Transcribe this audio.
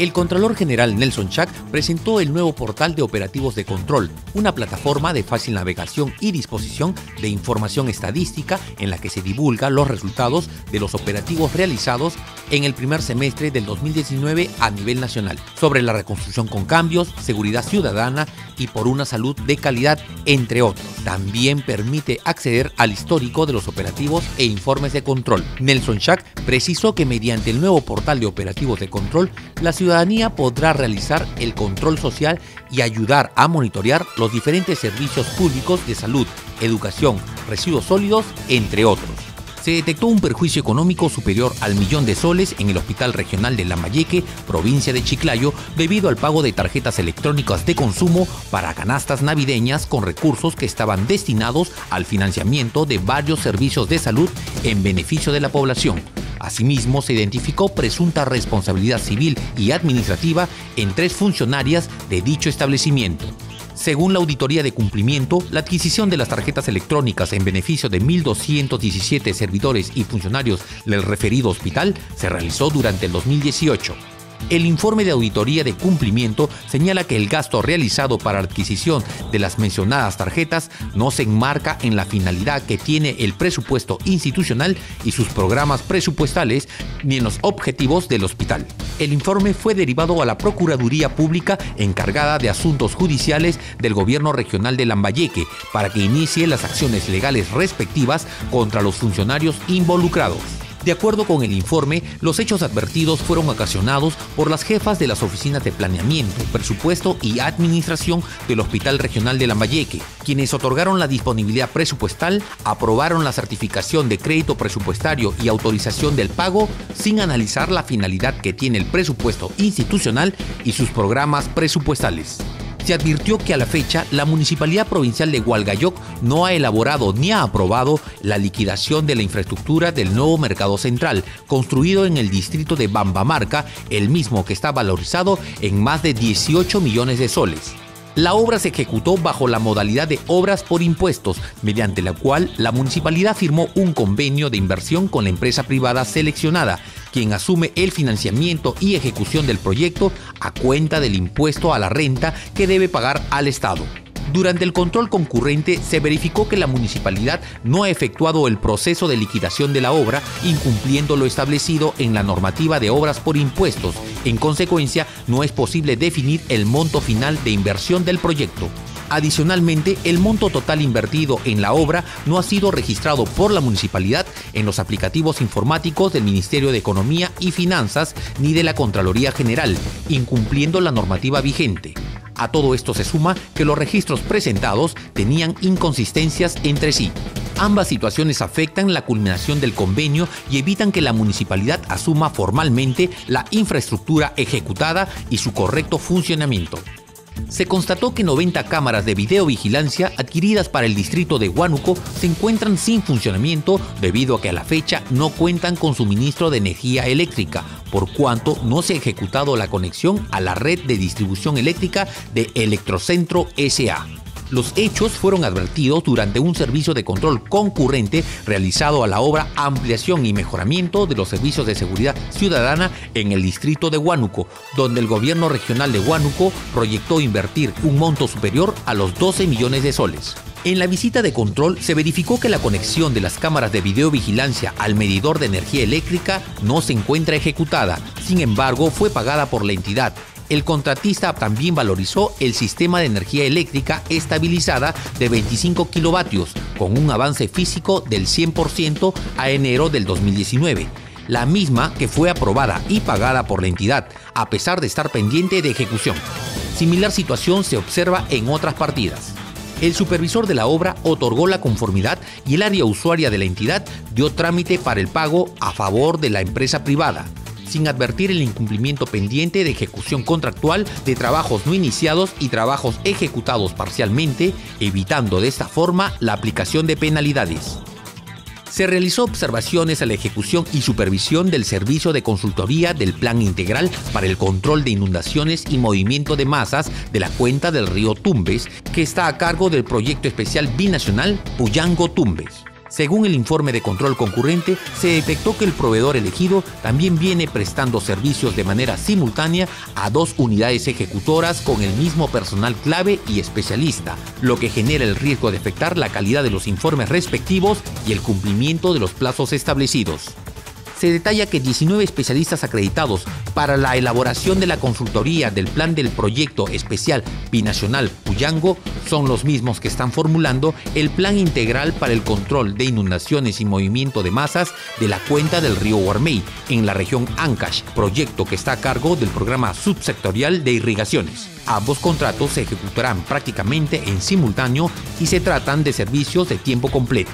El Contralor General Nelson Chac presentó el nuevo portal de operativos de control, una plataforma de fácil navegación y disposición de información estadística en la que se divulga los resultados de los operativos realizados en el primer semestre del 2019 a nivel nacional, sobre la reconstrucción con cambios, seguridad ciudadana y por una salud de calidad, entre otros. También permite acceder al histórico de los operativos e informes de control. Nelson Chac precisó que mediante el nuevo portal de operativos de control, la ciudad ciudadanía podrá realizar el control social y ayudar a monitorear los diferentes servicios públicos de salud, educación, residuos sólidos, entre otros. Se detectó un perjuicio económico superior al millón de soles en el Hospital Regional de Lambayeque, provincia de Chiclayo, debido al pago de tarjetas electrónicas de consumo para canastas navideñas con recursos que estaban destinados al financiamiento de varios servicios de salud en beneficio de la población. Asimismo, se identificó presunta responsabilidad civil y administrativa en tres funcionarias de dicho establecimiento. Según la auditoría de cumplimiento, la adquisición de las tarjetas electrónicas en beneficio de 1.217 servidores y funcionarios del referido hospital se realizó durante el 2018. El informe de auditoría de cumplimiento señala que el gasto realizado para adquisición de las mencionadas tarjetas no se enmarca en la finalidad que tiene el presupuesto institucional y sus programas presupuestales ni en los objetivos del hospital. El informe fue derivado a la Procuraduría Pública encargada de asuntos judiciales del Gobierno Regional de Lambayeque para que inicie las acciones legales respectivas contra los funcionarios involucrados. De acuerdo con el informe, los hechos advertidos fueron ocasionados por las jefas de las oficinas de planeamiento, presupuesto y administración del Hospital Regional de Lambayeque, quienes otorgaron la disponibilidad presupuestal, aprobaron la certificación de crédito presupuestario y autorización del pago sin analizar la finalidad que tiene el presupuesto institucional y sus programas presupuestales se advirtió que a la fecha la Municipalidad Provincial de Hualgayoc no ha elaborado ni ha aprobado la liquidación de la infraestructura del nuevo mercado central, construido en el distrito de Bambamarca, el mismo que está valorizado en más de 18 millones de soles. La obra se ejecutó bajo la modalidad de obras por impuestos, mediante la cual la municipalidad firmó un convenio de inversión con la empresa privada seleccionada, quien asume el financiamiento y ejecución del proyecto a cuenta del impuesto a la renta que debe pagar al Estado. Durante el control concurrente se verificó que la municipalidad no ha efectuado el proceso de liquidación de la obra, incumpliendo lo establecido en la normativa de obras por impuestos. En consecuencia, no es posible definir el monto final de inversión del proyecto. Adicionalmente, el monto total invertido en la obra no ha sido registrado por la municipalidad en los aplicativos informáticos del Ministerio de Economía y Finanzas ni de la Contraloría General, incumpliendo la normativa vigente. A todo esto se suma que los registros presentados tenían inconsistencias entre sí. Ambas situaciones afectan la culminación del convenio y evitan que la municipalidad asuma formalmente la infraestructura ejecutada y su correcto funcionamiento se constató que 90 cámaras de videovigilancia adquiridas para el distrito de Huánuco se encuentran sin funcionamiento debido a que a la fecha no cuentan con suministro de energía eléctrica, por cuanto no se ha ejecutado la conexión a la red de distribución eléctrica de Electrocentro SA. Los hechos fueron advertidos durante un servicio de control concurrente realizado a la obra Ampliación y Mejoramiento de los Servicios de Seguridad Ciudadana en el distrito de Huánuco, donde el gobierno regional de Huánuco proyectó invertir un monto superior a los 12 millones de soles. En la visita de control se verificó que la conexión de las cámaras de videovigilancia al medidor de energía eléctrica no se encuentra ejecutada, sin embargo fue pagada por la entidad el contratista también valorizó el sistema de energía eléctrica estabilizada de 25 kilovatios, con un avance físico del 100% a enero del 2019 la misma que fue aprobada y pagada por la entidad, a pesar de estar pendiente de ejecución. Similar situación se observa en otras partidas. El supervisor de la obra otorgó la conformidad y el área usuaria de la entidad dio trámite para el pago a favor de la empresa privada sin advertir el incumplimiento pendiente de ejecución contractual de trabajos no iniciados y trabajos ejecutados parcialmente, evitando de esta forma la aplicación de penalidades. Se realizó observaciones a la ejecución y supervisión del servicio de consultoría del Plan Integral para el Control de Inundaciones y Movimiento de Masas de la cuenta del río Tumbes, que está a cargo del proyecto especial binacional Puyango Tumbes. Según el informe de control concurrente, se detectó que el proveedor elegido también viene prestando servicios de manera simultánea a dos unidades ejecutoras con el mismo personal clave y especialista, lo que genera el riesgo de afectar la calidad de los informes respectivos y el cumplimiento de los plazos establecidos se detalla que 19 especialistas acreditados para la elaboración de la consultoría del plan del proyecto especial binacional Puyango son los mismos que están formulando el plan integral para el control de inundaciones y movimiento de masas de la cuenca del río Guarmey en la región Ancash, proyecto que está a cargo del programa subsectorial de irrigaciones. Ambos contratos se ejecutarán prácticamente en simultáneo y se tratan de servicios de tiempo completo.